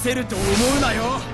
せると思うなよ。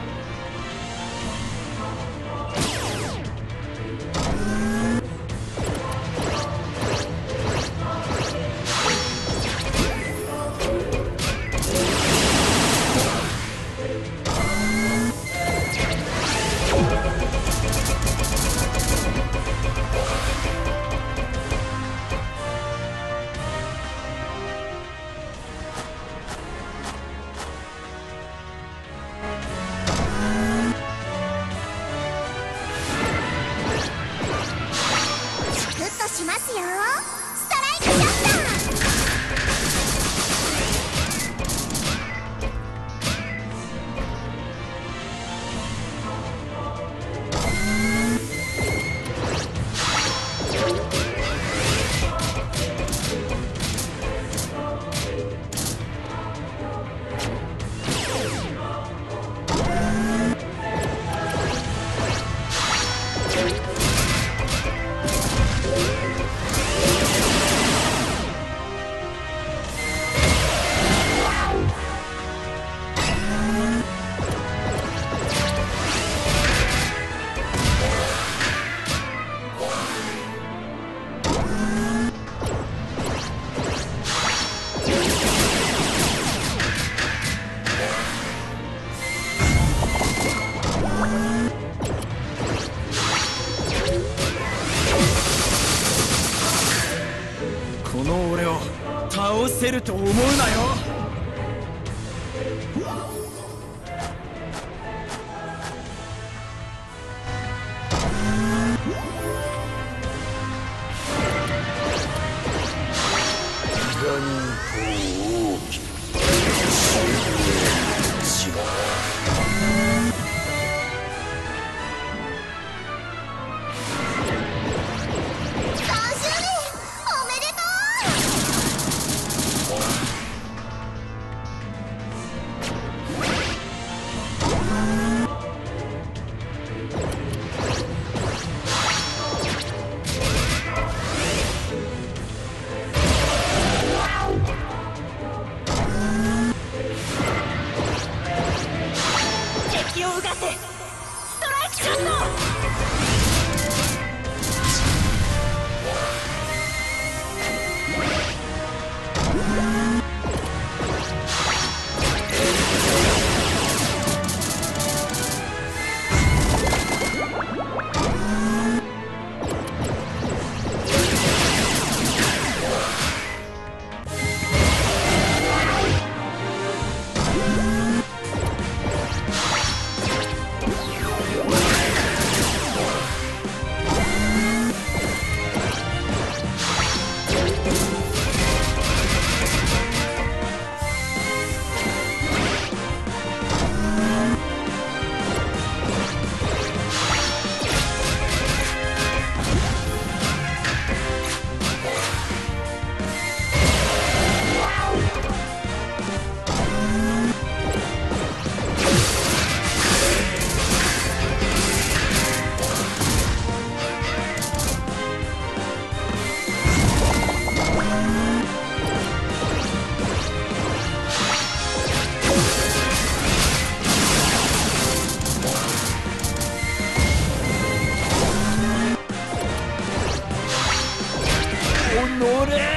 せると思うなよ。Woo! 乗れ